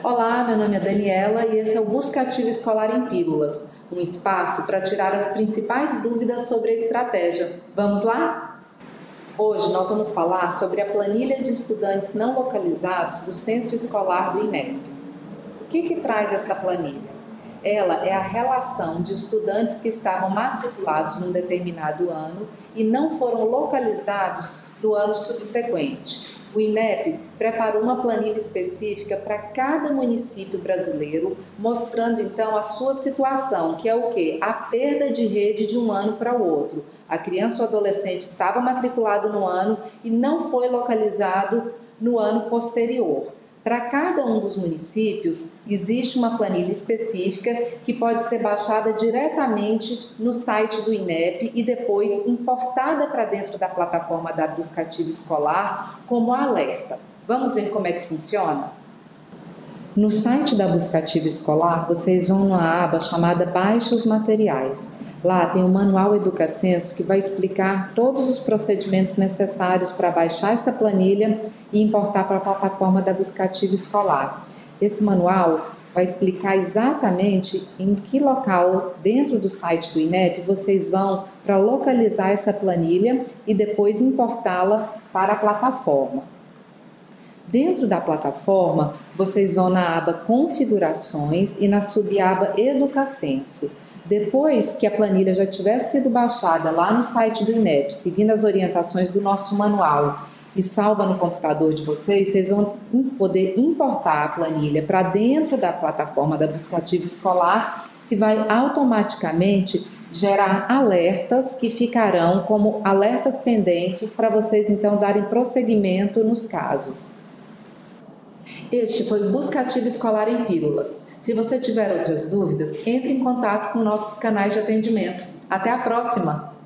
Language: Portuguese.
Olá, meu nome é Daniela e esse é o Buscativo Escolar em Pílulas, um espaço para tirar as principais dúvidas sobre a estratégia. Vamos lá? Hoje nós vamos falar sobre a planilha de estudantes não localizados do Censo Escolar do INEP. O que, que traz essa planilha? Ela é a relação de estudantes que estavam matriculados num determinado ano e não foram localizados no ano subsequente. O INEP preparou uma planilha específica para cada município brasileiro, mostrando então a sua situação, que é o que? A perda de rede de um ano para o outro. A criança ou adolescente estava matriculado no ano e não foi localizado no ano posterior. Para cada um dos municípios, existe uma planilha específica que pode ser baixada diretamente no site do INEP e depois importada para dentro da plataforma da Buscativa Escolar como alerta. Vamos ver como é que funciona? No site da Buscativa Escolar, vocês vão na aba chamada Baixe os Materiais. Lá tem o Manual Educacenso que vai explicar todos os procedimentos necessários para baixar essa planilha e importar para a plataforma da Buscativa Escolar. Esse manual vai explicar exatamente em que local dentro do site do INEP vocês vão para localizar essa planilha e depois importá-la para a plataforma. Dentro da plataforma, vocês vão na aba Configurações e na subaba Educacenso. Depois que a planilha já tiver sido baixada lá no site do INEP, seguindo as orientações do nosso manual e salva no computador de vocês, vocês vão poder importar a planilha para dentro da plataforma da Buscativa Escolar, que vai automaticamente gerar alertas que ficarão como alertas pendentes para vocês então darem prosseguimento nos casos. Este foi o Buscativo Escolar em Pílulas. Se você tiver outras dúvidas, entre em contato com nossos canais de atendimento. Até a próxima!